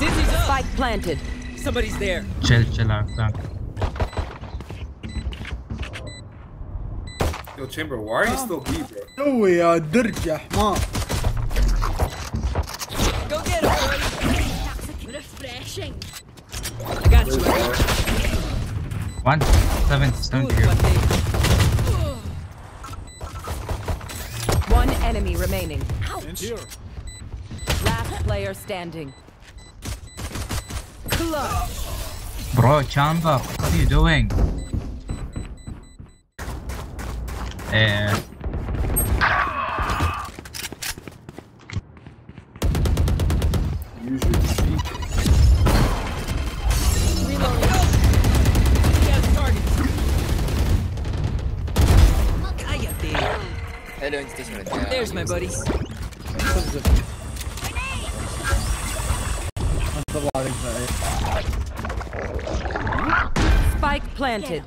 This is up. Spike planted. Somebody's there. Chill, chill out, ah, son. Ah. Yo, Chamber, why are you still B, bro? No way, uh, dirt, yeah, mom. Go get him, Refreshing. I got you, One, seven, stone here. One enemy remaining. Last player standing. Clutch. Bro, chamber, what are you doing? Uh, Use your cheek. Reloading. He has targets the water. Spike planted.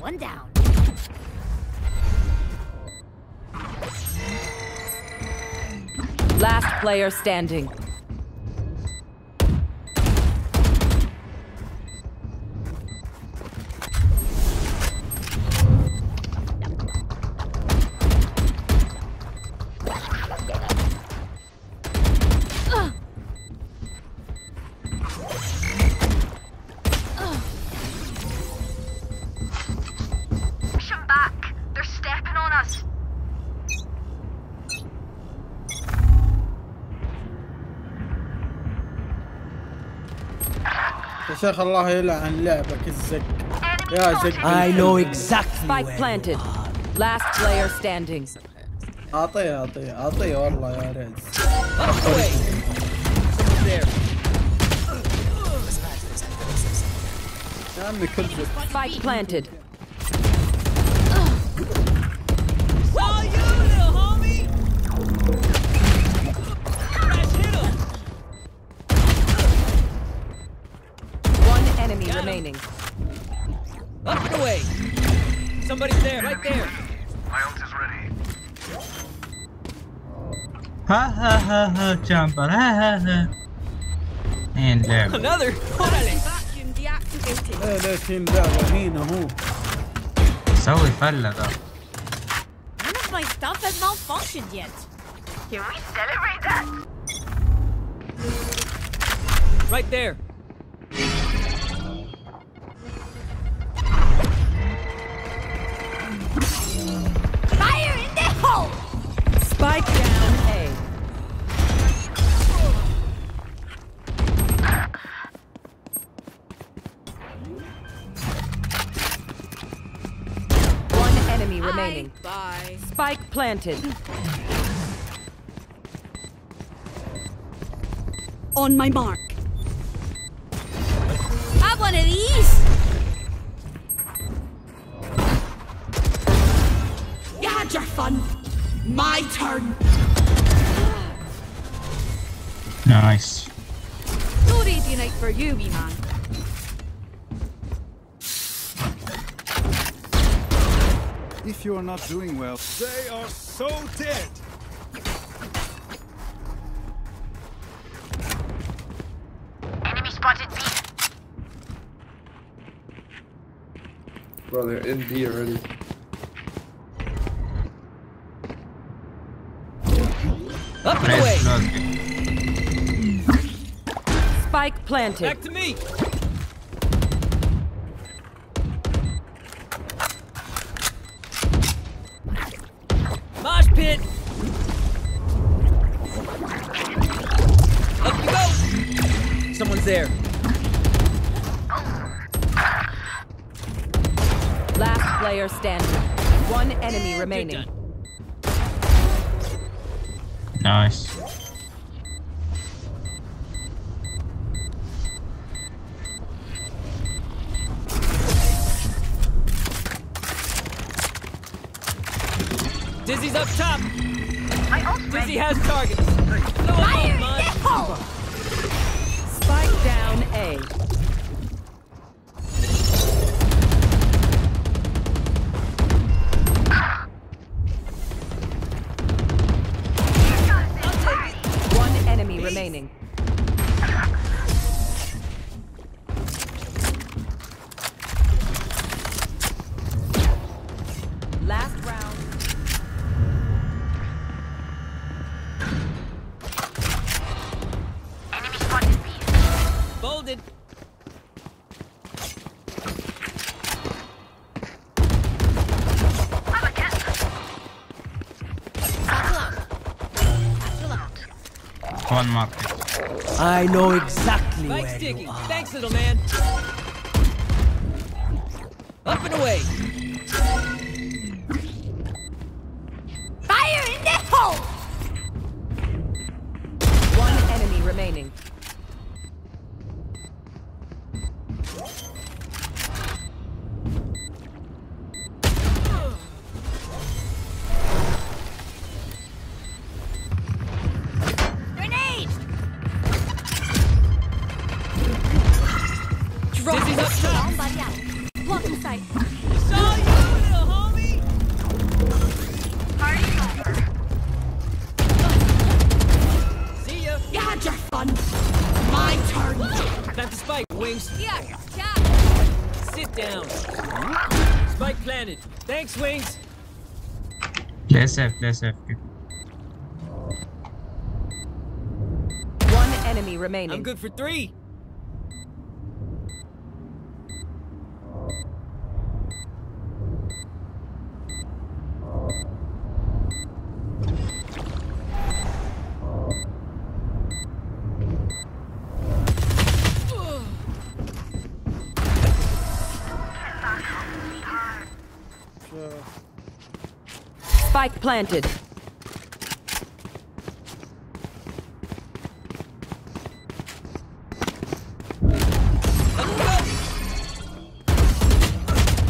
One down. Last player standing. شيخ الله يلعن لعبك الزق يا زق I know exactly Spike planted. Last player standing. اعطيه اعطيه اعطيه والله يا ريت Up the way. Someone's there. يا عمي كل زق Spike planted. ha ha ha ha, chamber, ha ha ha. And there. Another. Órale. Vacuum deactivated. ليه ليه تيم لعبه هنا هو سوي فلة ده. None of my stuff has malfunctioned yet. Can we celebrate that? Right there. Fire in the hole! Spike down Enemy remaining. Bye. Spike planted. On my mark. Have one of these. You had your fun. My turn. Nice. No radio night for you, wee man. If you are not doing well, they are so dead. Enemy spotted B. Bro, they're in B already. Up and away. Spike planted. Back to me. Go. There. Last player standing. One enemy remaining. Nice. Dizzy's up top. My Dizzy has targets. Blow him up, Mud. Spike down A. One enemy remaining. shielded. One mark. I know exactly Mike's where digging. you are. Thanks, little man. Up and away. Fire in the hole! One enemy remaining. Blocking sight. Saw you, little homie. Party's over. See ya. You had your fun. My turn. Time to spike, Wings. Yeah, yeah. Sit down. Spike planted. Thanks, Wings. Play safe, play safe. One enemy remaining. I'm good for three. Spike planted.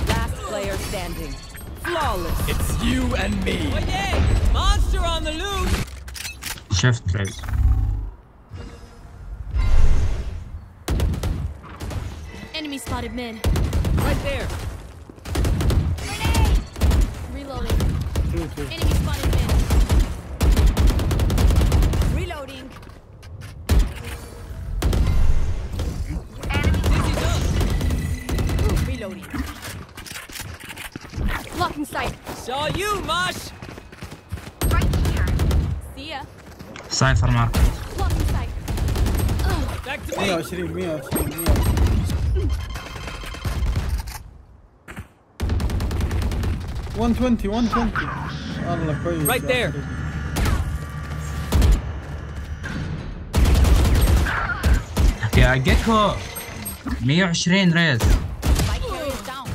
Last player standing. Flawless. It's you and me. Oh, yay. Monster on the loose. Shift please. Enemy spotted mid. Right there. Grenade! Reloading. Two, two. Enemy spotted mid. Reloading. Dizzy's up. Reloading. Blocking sight. Saw you, Mosh. Right here. See ya. Cypher market. Blocking sight. Back to me. 120 120 120 120 120 والله كويس Right يا there. أخي. يا جيكو 120 ريز Spike carrier down.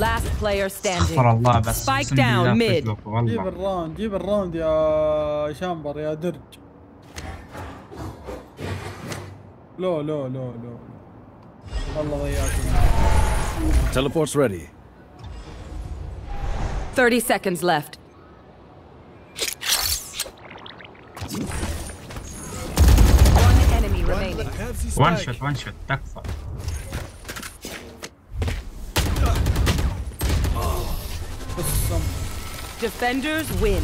Last player standing. استغفر الله بس Spike أقسم down بالله mid. فيسبوك، جيب والله الراوند جيب الراوند يا شامبر يا درج لو لو لو لو والله ضيعتني Teleport's ready. 30 seconds left. One enemy remaining. One shot, one shot. Tak fuck. Defenders win.